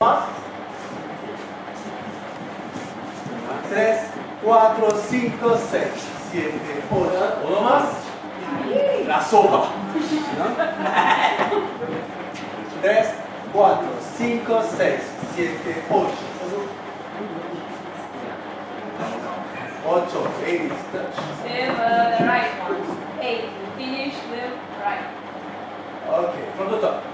Más. 3, 4, 5, 6, 7, 8. Uno más. La sopa. 3, 4, 5, 6, 7, 8. 8, 8, touch. Then uh, the right one. Eight. Finish the right. Okay, from the top.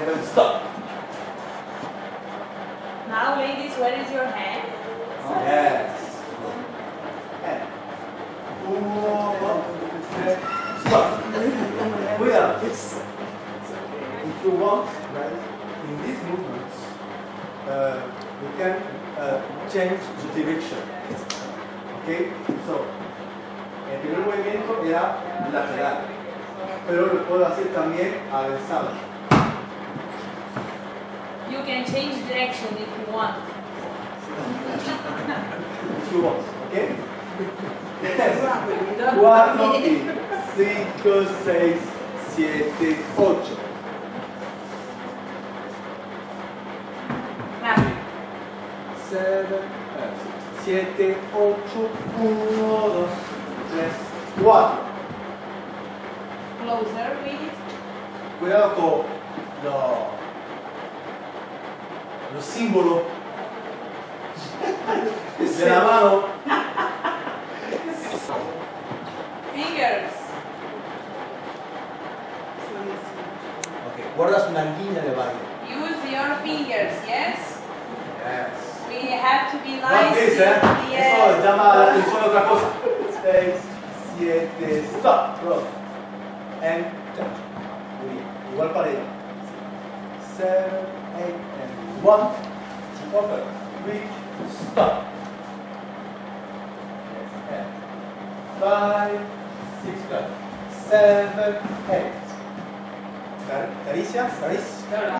Up. Stop. Now, ladies, where is your hand? Yes. And uno, dos, tres, stop. Cuidado. If you want, right, in these movements, uh, you can uh, change the direction. Okay? So, el primer movimiento era lateral, pero lo puedo hacer también avanzado. You can change direction if you want. If you want, okay? Yes. Cuatro cinco, seis, siete, ocho. Seven, eh, siete, ocho, uno, dos, tres, cuatro. Closer, please. Cuidado con lo- los símbolos de la mano. Fingers. Ok, guardas una línea de baile. Use your fingers, yes? Yes. We have to be nice empieces, with ¿eh? Eso llama la atención a otra cosa. 6, 7, stop, bro. And touch. Muy bien. Igual para ella. 7, 8, 1, over, 3, stop. 5, 6, 7, 8. Caricia, caricia.